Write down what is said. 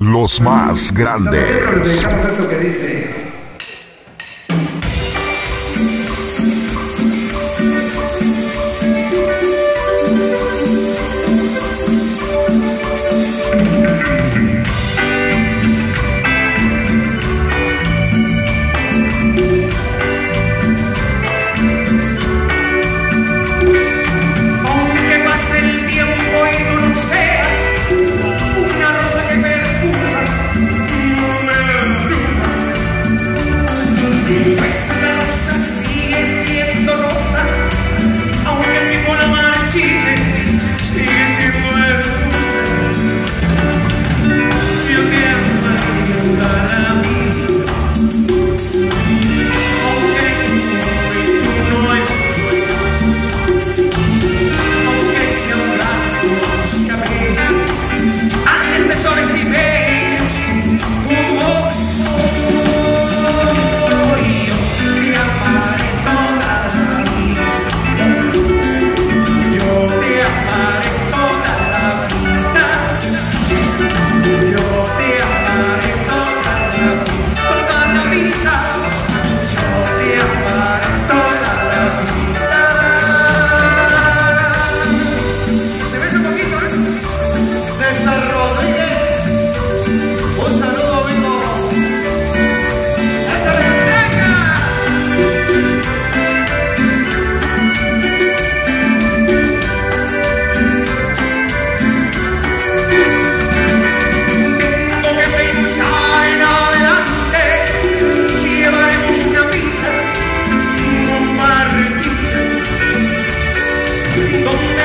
Los más grandes. Don't